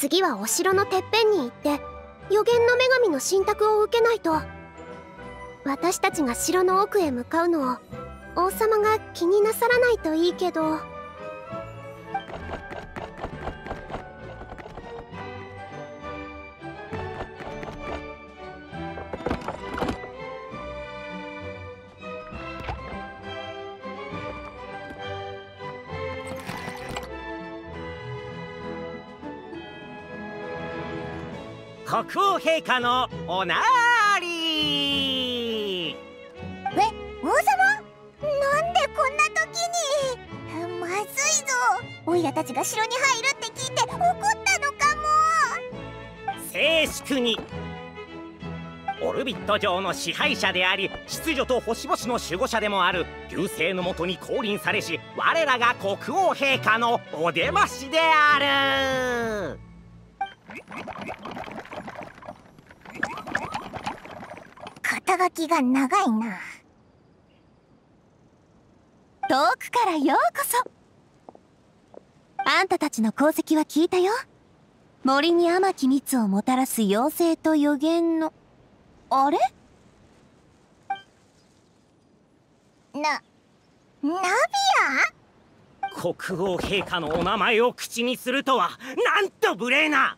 次はお城のてっぺんに行って予言の女神の信託を受けないと私たちが城の奥へ向かうのを王様が気になさらないといいけど。国王陛下のおなーり。え王様？なんでこんな時に？まずいぞ。オイラたちが城に入るって聞いて怒ったのかも。静粛に。オルビット城の支配者であり秩序と星々の守護者でもある流星のもとに降臨されし我らが国王陛下のお出ましである肩書きが長いな。遠くからようこそ。あんたたちの功績は聞いたよ。森に甘き蜜をもたらす妖精と予言の。あれ？なナビア？国王陛下のお名前を口にするとはなんと無礼な！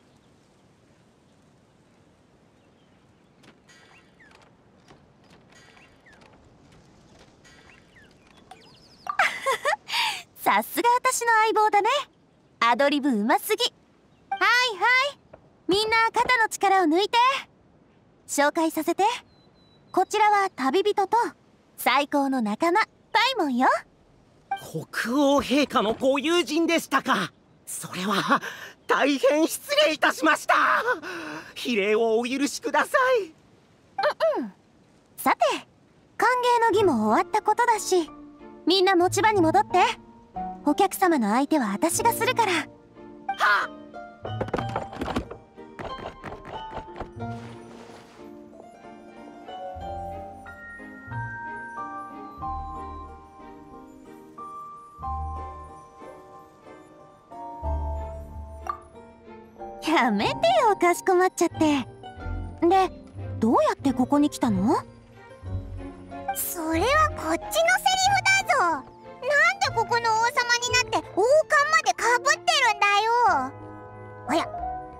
さすが私の相棒だね。アドリブうますぎ。はいはい。みんな肩の力を抜いて。紹介させて。こちらは旅人と最高の仲間パイモンよ。国王陛下のご友人でしたか。それは大変失礼いたしました。比例をお許しください。うんうん。さて歓迎の儀も終わったことだしみんな持ち場に戻ってお客様の相手は私がするから。はやめてよかしこまっちゃって。でどうやってここに来たの？それはこっちのセリフだぞ。ここの王様になって王冠までかぶってるんだよ。おや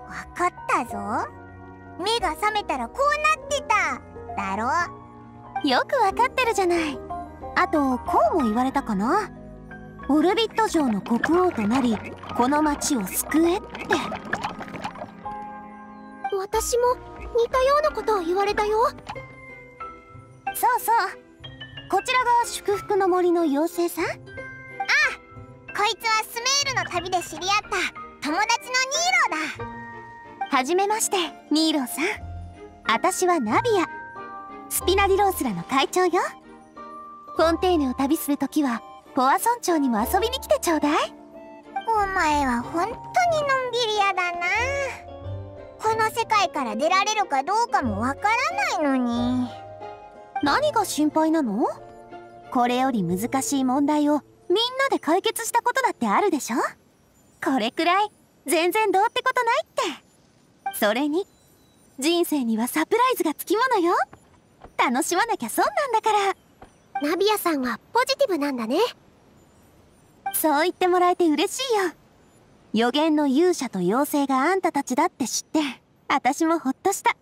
わかったぞ。目が覚めたらこうなってた。だろ。よくわかってるじゃない。あとこうも言われたかな。オルビット城の国王となりこの町を救えって。私も似たようなことを言われたよ。そうそう。こちらが祝福の森の妖精さんこいつはスメールの旅で知り合った。友達のニーローだ。はじめましてニーローさん。私はナビア。スピナディロースらの会長よ。フォンテーヌを旅するときはポアソン町にも遊びに来てちょうだい。お前は本当にのんびり屋だな。この世界から出られるかどうかもわからないのに。何が心配なの？これより難しい問題をみんなで解決したことだってあるでしょ？これくらい全然どうってことないって。それに人生にはサプライズがつきものよ。楽しまなきゃ損なんだから。ナビアさんはポジティブなんだね。そう言ってもらえて嬉しいよ。予言の勇者と妖精があんたたちだって知って私もほっとした。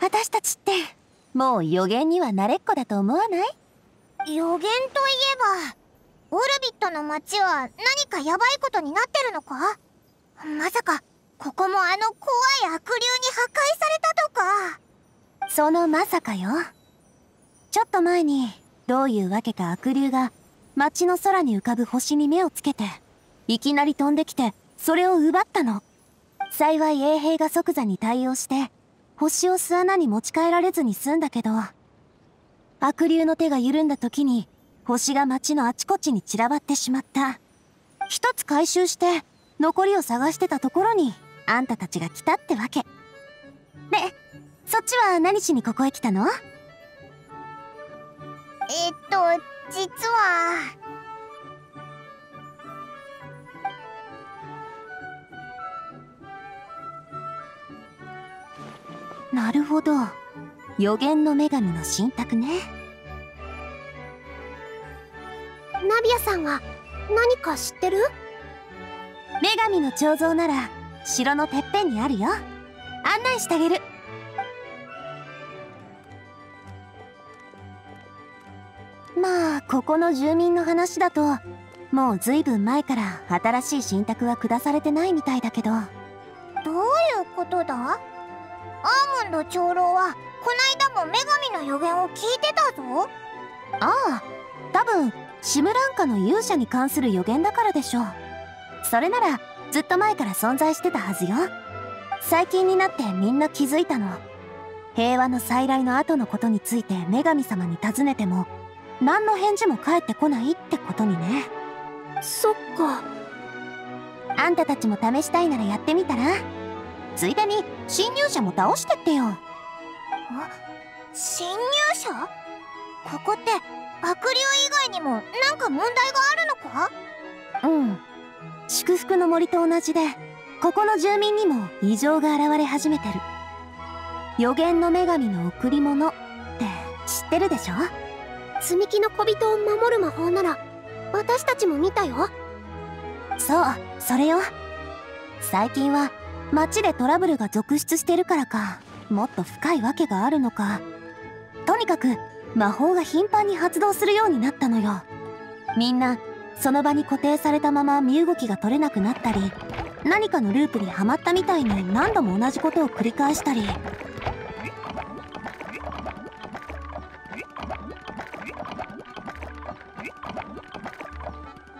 私たちってもう予言には慣れっこだと思わない？予言といえばオルビットの街は何かヤバいことになってるのか？まさかここもあの怖い悪流に破壊されたとか？そのまさかよ。ちょっと前にどういうわけか悪流が街の空に浮かぶ星に目をつけていきなり飛んできてそれを奪ったの。幸い衛兵が即座に対応して星を巣穴に持ち帰られずに済んだけど悪竜の手が緩んだ時に星が町のあちこちに散らばってしまった一つ回収して残りを探してたところにあんたたちが来たってわけでそっちは何しにここへ来たの？えっと実は。。。。。。。。。。。。。。。。。。。。。。。。。。。。。。。。。。。。。。。。。。。。。。。。。。。。。。。。。。。。。。。。。。。。。。。。。。。。。。。。。。。。。。。。。。。。。。。。。。。。。。。。。。。。。。。。。。。。。。。。。。。なるほど予言の女神の信託ねさんは何か知ってる？女神の彫像なら城のてっぺんにあるよ。案内してあげる。まあここの住民の話だともうずいぶん前から新しい信託は下されてないみたいだけど。どういうことだ？アーモンド長老はこないだも女神の予言を聞いてたぞ。ああ多分シムランカの勇者に関する予言だからでしょう。それならずっと前から存在してたはずよ。最近になってみんな気づいたの。平和の再来の後のことについて女神様に尋ねても何の返事も返ってこないってことにね。そっか。あんたたちも試したいならやってみたら？ついでに侵入者も倒してってよ。あ侵入者？ここって悪霊以外にもなんか問題があるのか？うん。祝福の森と同じでここの住民にも異常が現れ始めてる。予言の女神の贈り物って知ってるでしょ？積み木の小人を守る魔法なら私たちも見たよ。そうそれよ。最近は街でトラブルが続出してるからかもっと深いわけがあるのか。とにかく魔法が頻繁に発動するようになったのよ。みんなその場に固定されたまま身動きが取れなくなったり何かのループにはまったみたいに何度も同じことを繰り返したり。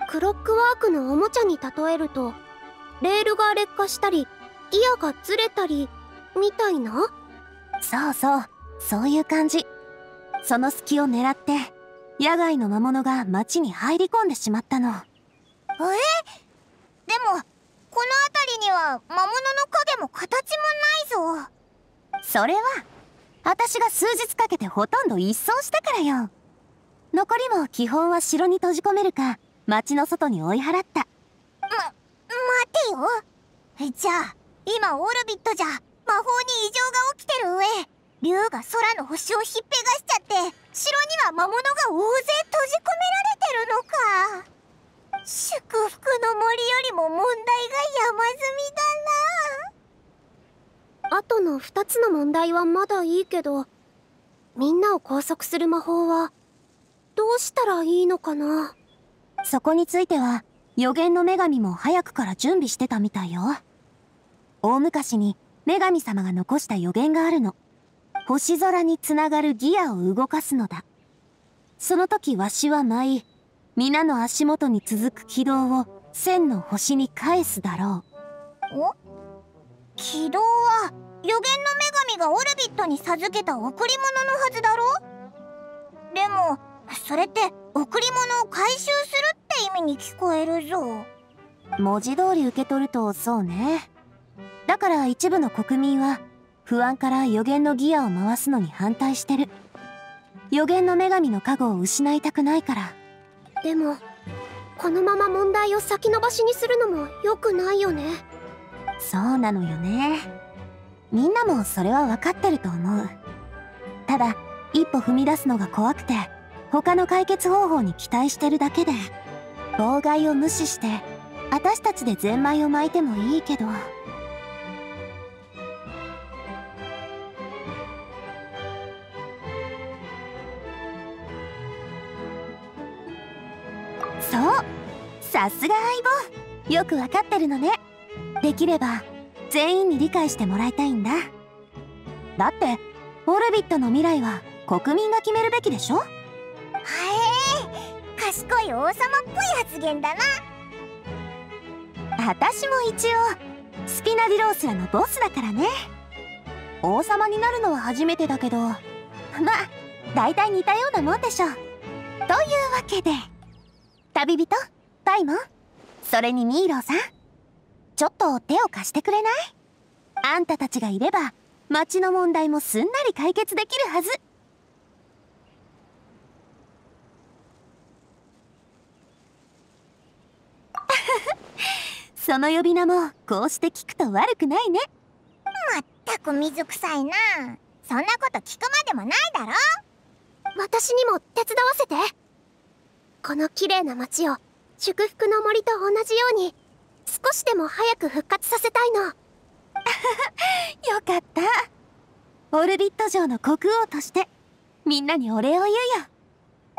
クロックワークのおもちゃに例えるとレールが劣化したりギアがずれたりみたいな？そうそうそういう感じその隙を狙って野外の魔物が町に入り込んでしまったの。え？でもこの辺りには魔物の影も形もないぞ。それは私が数日かけてほとんど一掃したからよ。残りも基本は城に閉じ込めるか町の外に追い払った。ま待てよ。じゃあ今オルビットじゃ魔法に異常が起きてる上竜が空の星をひっぺがしちゃって城には魔物が大勢閉じ込められてるのか。祝福の森よりも問題が山積みだな。あとの2つの問題はまだいいけどみんなを拘束する魔法はどうしたらいいのかな。そこについては予言の女神も早くから準備してたみたいよ。大昔に女神様が残した予言があるの星空につながるギアを動かすのだ。その時わしは舞い皆の足元に続く軌道を千の星に返すだろう。お？軌道は予言の女神がオルビットに授けた贈り物のはずだろでもそれって贈り物を回収するって意味に聞こえるぞ。文字通り受け取るとそうね。だから一部の国民は不安から予言のギアを回すのに反対してる。予言の女神の加護を失いたくないから。でもこのまま問題を先延ばしにするのも良くないよね。そうなのよね。みんなもそれは分かってると思う。ただ一歩踏み出すのが怖くて他の解決方法に期待してるだけで妨害を無視して私たちでゼンマイを巻いてもいいけどさすが相棒。よくわかってるのね。できれば全員に理解してもらいたいんだ。だってオルビットの未来は国民が決めるべきでしょ？へえ賢い王様っぽい発言だな。私も一応スピナディロースらのボスだからね。王様になるのは初めてだけどまあ大体似たようなもんでしょ。というわけで旅人パイモンそれにミーローさん。ちょっと手を貸してくれない？あんたたちがいれば町の問題もすんなり解決できるはず。その呼び名もこうして聞くと悪くないね。まっったく水臭いな。そんなこと聞くまでもないだろ。私にも手伝わせて。この綺麗な街を祝福の森と同じように少しでも早く復活させたいの。よかった。オルビット城の国王としてみんなにお礼を言うよ。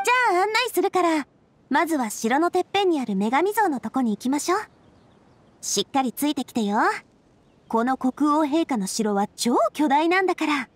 じゃあ案内するからまずは城のてっぺんにある女神像のとこに行きましょう。しっかりついてきてよ。この国王陛下の城は超巨大なんだから。